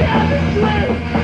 Happy, happy, sweet.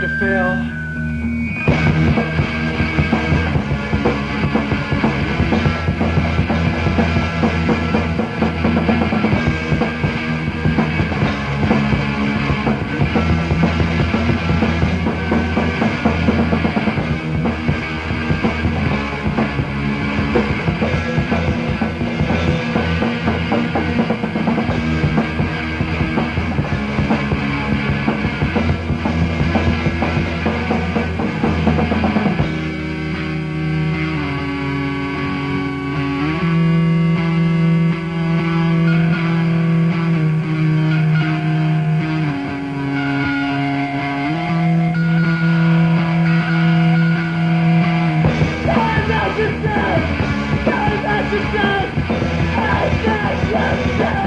To fail. Yes, yes, yes.